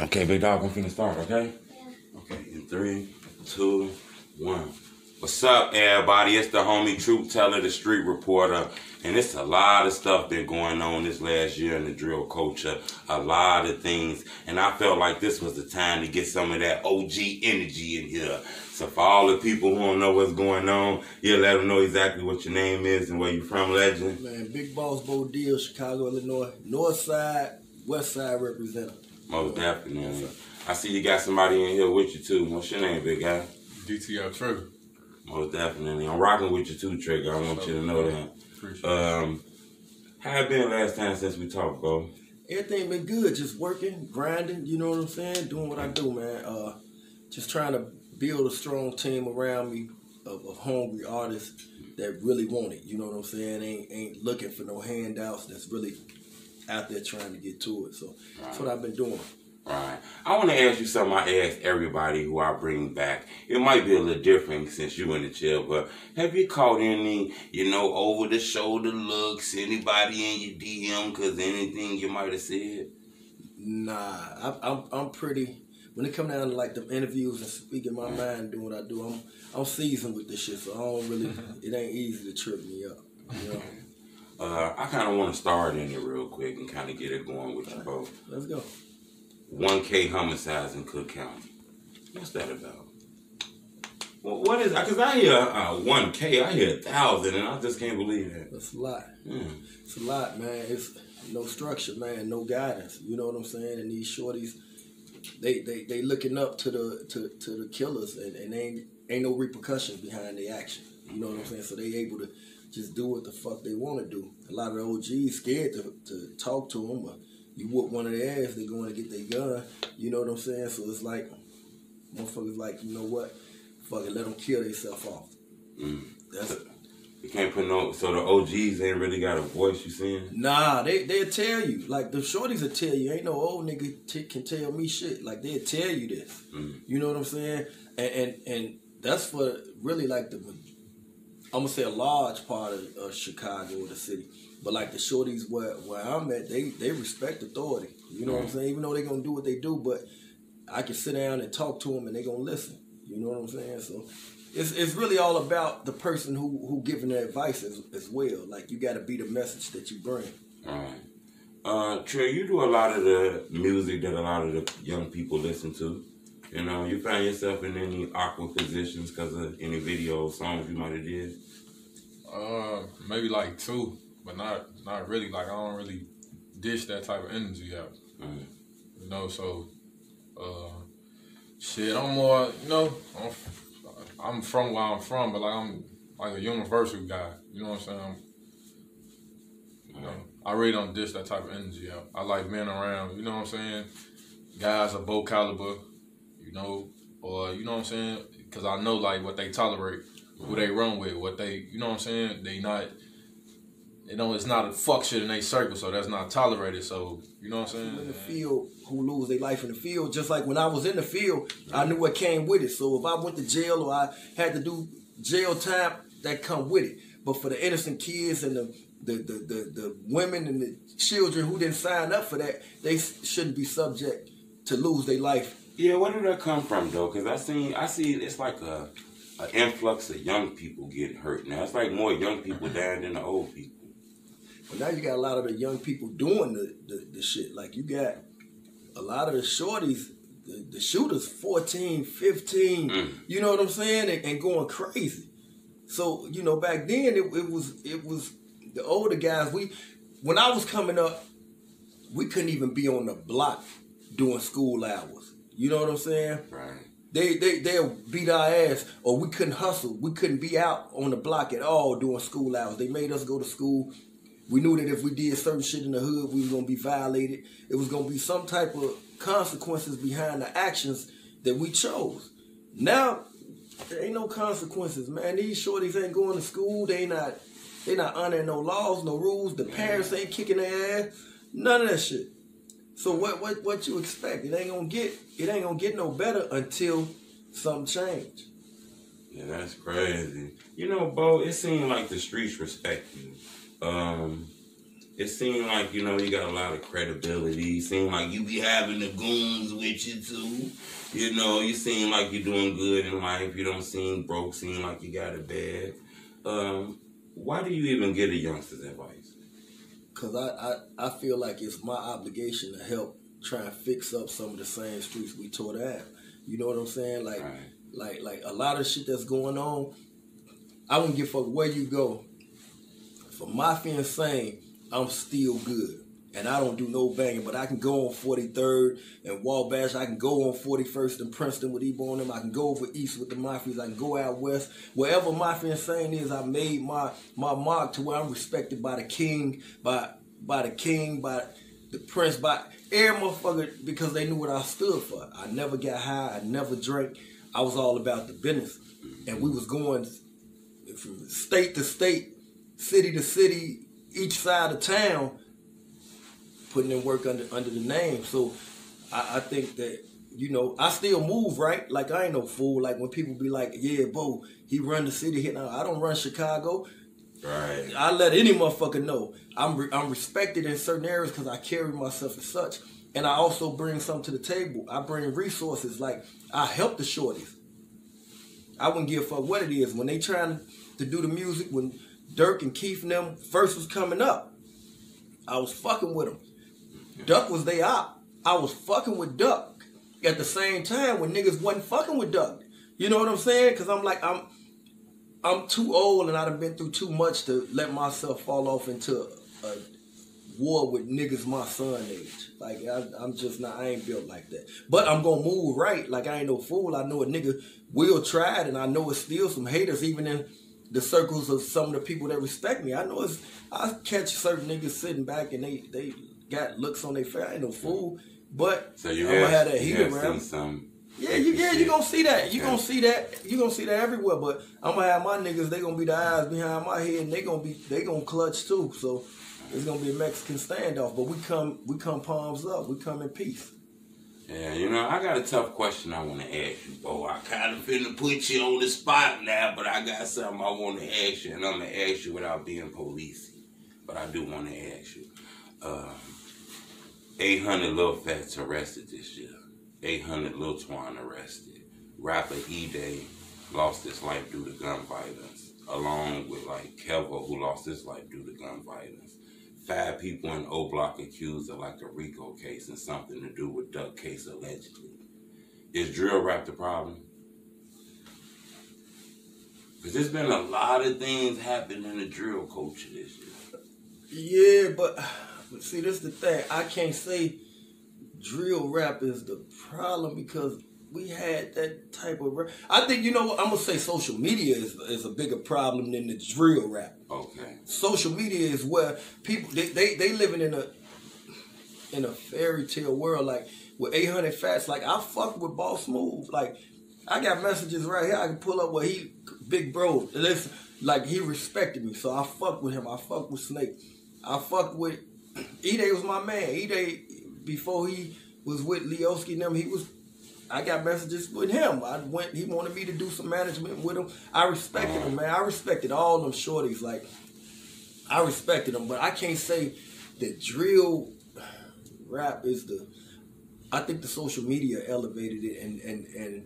Okay, big dog, I'm finna start, okay? Okay, in three, two, one. What's up, everybody? It's the homie Truth Teller, the street reporter. And it's a lot of stuff been going on this last year in the drill culture. A lot of things. And I felt like this was the time to get some of that OG energy in here. So for all the people who don't know what's going on, you let them know exactly what your name is and where you from, legend. Man, Big Boss Bo Deal, Chicago, Illinois. North side, west side representative. Most definitely. I see you got somebody in here with you too. What's your name, big guy? DTL Trigger. Most definitely. I'm rocking with you too, Trigger. I want you to know that. Appreciate. Um, how it been last time since we talked, bro? Everything been good, just working, grinding, you know what I'm saying? Doing what I do, man. Uh, just trying to build a strong team around me of, of hungry artists that really want it. You know what I'm saying? Ain't ain't looking for no handouts. That's really out there trying to get to it. So that's what I've been doing. Right. I want to ask you something I ask everybody who I bring back. It might be a little different since you in the jail, but have you caught any, you know, over the shoulder looks, anybody in your DM because anything you might have said? Nah, I, I'm I'm pretty. When it come down to like the interviews and speaking my mm-hmm. mind, doing what I do, I'm I'm seasoned with this shit, so I don't really. it ain't easy to trip me up. You know. Uh, I kind of want to start in it real quick and kind of get it going with you both. Let's go. 1K homicides in Cook County. What's that about? Well, what is? Because I hear uh, 1K, I hear a thousand, and I just can't believe that. That's a lot. Hmm. It's a lot, man. It's no structure, man. No guidance. You know what I'm saying? And these shorties, they they they looking up to the to, to the killers, and, and ain't ain't no repercussions behind their action. You know what I'm saying? So they able to just do what the fuck they want to do. A lot of the OGs scared to, to talk to them, or you whoop one of their ass, they going to get their gun. You know what I'm saying? So it's like motherfuckers like, you know what? Fuck it, let them kill themselves off. Mm. That's You can't put no. So the OGs ain't really got a voice. You seeing? Nah, they they'll tell you. Like the shorties will tell you. Ain't no old nigga t- can tell me shit. Like they'll tell you this. Mm. You know what I'm saying? And and and that's for really like the I'm gonna say a large part of, of Chicago or the city. But like the shorties where where I'm at, they they respect authority. You know what I'm saying? Even though they're gonna do what they do, but I can sit down and talk to them and they're gonna listen. You know what I'm saying? So it's it's really all about the person who who giving the advice as, as well. Like you got to be the message that you bring. Right. Uh, Trey, you do a lot of the music that a lot of the young people listen to. You know, you find yourself in any awkward positions because of any video or songs you might have did. Uh, maybe like two, but not not really. Like I don't really dish that type of energy out. Mm. You know, so uh, shit. I'm more, you know, I'm, I'm from where I'm from, but like I'm like a universal guy. You know what I'm saying? You know, I really don't dish that type of energy out. I like being around. You know what I'm saying? Guys of both caliber. You know, or you know what I'm saying? Because I know like what they tolerate, who they run with, what they, you know what I'm saying? They not. You know, it's not a fuck shit in their circle, so that's not tolerated. So, you know what I'm in the field who lose their life in the field. Just like when I was in the field, I knew what came with it. So if I went to jail or I had to do jail time, that come with it. But for the innocent kids and the the, the, the, the women and the children who didn't sign up for that, they shouldn't be subject to lose their life. Yeah, where did that come from though? Because I seen, I see it's like a, an influx of young people getting hurt now. It's like more young people dying than the old people. But now you got a lot of the young people doing the, the, the shit. Like you got a lot of the shorties, the, the shooters, 14, 15, Mm. you know what I'm saying? And, and going crazy. So, you know, back then it, it was it was the older guys, we when I was coming up, we couldn't even be on the block doing school hours. You know what I'm saying? Right. They they they'll beat our ass, or we couldn't hustle. We couldn't be out on the block at all during school hours. They made us go to school. We knew that if we did certain shit in the hood, we was gonna be violated. It was gonna be some type of consequences behind the actions that we chose. Now there ain't no consequences, man. These shorties ain't going to school. They not they not honoring no laws, no rules. The parents ain't kicking their ass. None of that shit. So what what what you expect? It ain't gonna get it ain't gonna get no better until something change. Yeah, that's crazy. You know, Bo, it seemed like the streets respect you. Um, it seemed like you know you got a lot of credibility. It seemed like you be having the goons with you too. You know, you seem like you're doing good in life. You don't seem broke. Seem like you got a bag. Um, why do you even give the youngsters advice? Cause I, I, I feel like it's my obligation to help try and fix up some of the same streets we tore down. You know what I'm saying? Like Right. like like a lot of shit that's going on. I don't give a fuck where you go. For Mafia Insane, I'm still good. And I don't do no banging, but I can go on 43rd and Wabash. I can go on 41st and Princeton with Ebo them. I can go over east with the Mafias. I can go out west. Wherever Mafia Insane is, I made my my mark to where I'm respected by the king, by by the king, by the prince, by every motherfucker because they knew what I stood for. I never got high. I never drank. I was all about the business. And we was going from state to state, city to city, each side of town, putting in work under under the name. So I, I think that you know I still move right. Like I ain't no fool. Like when people be like, "Yeah, Bo, he run the city here." Now I don't run Chicago. Right. I let any motherfucker know I'm re- I'm respected in certain areas because I carry myself as such, and I also bring something to the table. I bring resources like I help the shorties. I wouldn't give a fuck what it is when they trying to do the music when Durk and Keef and them first was coming up. I was fucking with them. Duck was they op. I was fucking with Duck at the same time when niggas wasn't fucking with Duck. You know what I'm saying? Because I'm like I'm I'm too old and I've been through too much to let myself fall off into a war with niggas my son age. Like I, I'm just not. I ain't built like that. But I'm gonna move right. Like I ain't no fool. I know a nigga will try it, and I know it's still some haters even in the circles of some of the people that respect me. I know it's. I catch certain niggas sitting back and they they got looks on their face. I ain't no fool. But So you I'm gonna have, have that heat have around. some. Yeah, you yeah, you gonna see that. You Yeah. gonna see that. You gonna see that everywhere. But I'm gonna have my niggas. They gonna be the eyes behind my head, and they gonna be they gonna clutch too. So it's gonna be a Mexican standoff. But we come we come palms up. We come in peace. Yeah, you know, I got a tough question I want to ask you, Bo. I kind of finna put you on the spot now, but I got something I want to ask you, and I'm gonna ask you without being policey. But I do want to ask you. Um, 800 Lil Fatz arrested this year. 800 Lil Twan arrested. Rapper Edai lost his life due to gun violence, along with like Kevo, who lost his life due to gun violence. Five people in O Block accused of like a RICO case and something to do with Duck case allegedly. Is drill rap the problem? Because there's been a lot of things happening in the drill culture this year. Yeah, but see, this is the thing. I can't say drill rap is the problem because we had that type of rap. I think you know what I'm gonna say. Social media is is a bigger problem than the drill rap. Okay. social media is where people they, they they living in a in a fairy tale world like with 800 Fatz like i fuck with boss move like i got messages right here i can pull up where he big bro listen like he respected me so i fuck with him i fuck with snake i fuck with Edai was my man Edai before he was with leoski and them he was I got messages with him. I went. He wanted me to do some management with him. I respected him, man. I respected all them shorties. Like I respected them, but I can't say that drill rap is the. I think the social media elevated it, and and and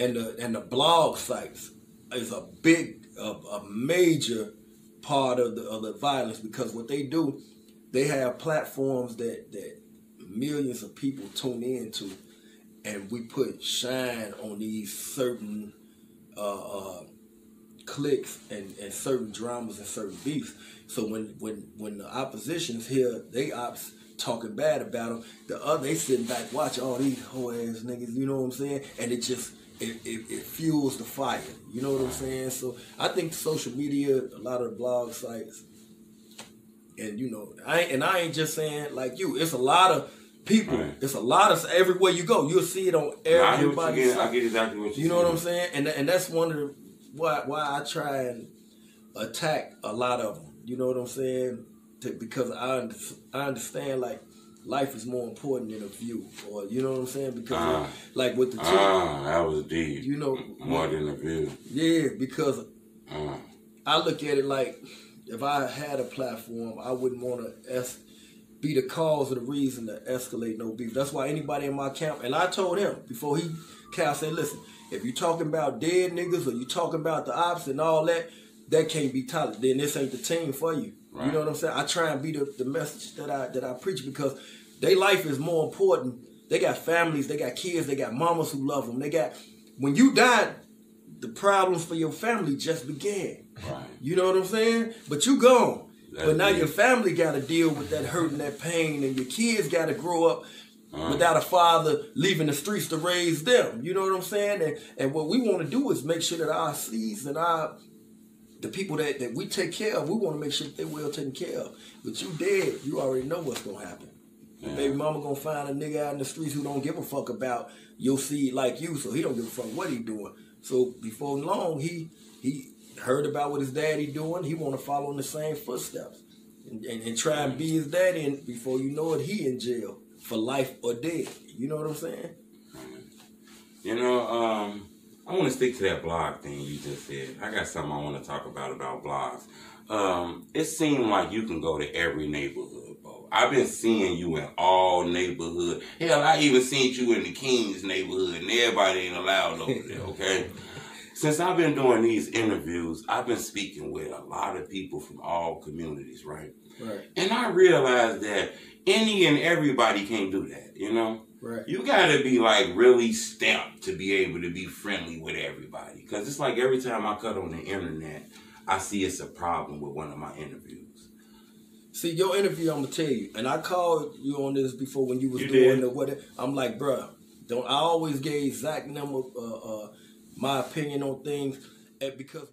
and the and the blog sites is a big, a, a major part of the of the violence because what they do, they have platforms that that millions of people tune into, and we put shine on these certain uh, uh, cliques and, and certain dramas and certain beefs. So when when when the opposition's here, they ops talking bad about them. The other they sitting back watching all these whole ass niggas. You know what I'm saying? And it just it, it, it fuels the fire. You know what I'm saying? So I think social media, a lot of blog sites, and you know, I ain't, and I ain't just saying like you. It's a lot of people. Right. It's a lot of everywhere you go. You'll see it on I hear what get. I get exactly what you You know what I'm saying? And and that's one of the why why I try and attack a lot of them. You know what I'm saying? To, because I I understand like life is more important than a view, or you know what I'm saying? Because Ah. like with the two, Ah, that was deep. you know, more than a view. yeah, because Ah, I look at it like if I had a platform, I wouldn't want to es- be the cause of the reason to escalate no beef. That's why anybody in my camp, and I told him before he, Cal said, listen, if you're talking about dead niggas or you talking about the ops and all that, that can't be tolerated. Then this ain't the team for you. Right. You know what I'm saying? I try and be the, the message that I that I preach because their life is more important. They got families, they got kids, they got mamas who love them. They got when you died, the problems for your family just began. Right. You know what I'm saying? But you gone. That's but now your family got to deal with that hurt and that pain, and your kids got to grow up Uh-huh. without a father leaving the streets to raise them. You know what I'm saying? And and what we want to do is make sure that our seeds and our the people that, that we take care of, we want to make sure that they're well taken care of. But you dead, you already know what's gonna happen. Your Yeah. Baby mama gonna find a nigga out in the streets who don't give a fuck about your seed like you, so he don't give a fuck what he doing. So before long, he he heard about what his daddy doing. He want to follow in the same footsteps and, and, and try and be his daddy. And before you know it, he in jail for life or dead. You know what I'm saying? You know, um, I want to stick to that blog thing you just said. I got something I want to talk about about blogs. Um, it seemed like you can go to every neighborhood, bro. I've been seeing you in all neighborhood. Hell, I even seen you in the Kings neighborhood, and everybody ain't allowed over there. Okay. Since I've been doing these interviews, I've been speaking with a lot of people from all communities, right? Right. And I realized that any and everybody can't do that, you know? Right. You gotta be like really stamped to be able to be friendly with everybody. Cause it's like every time I cut on the internet, I see it's a problem with one of my interviews. See your interview, I'm gonna tell you, and I called you on this before when you was You doing did? the what. I'm like, bruh, don't. I always gave Zach number uh, uh, my opinion on things, and because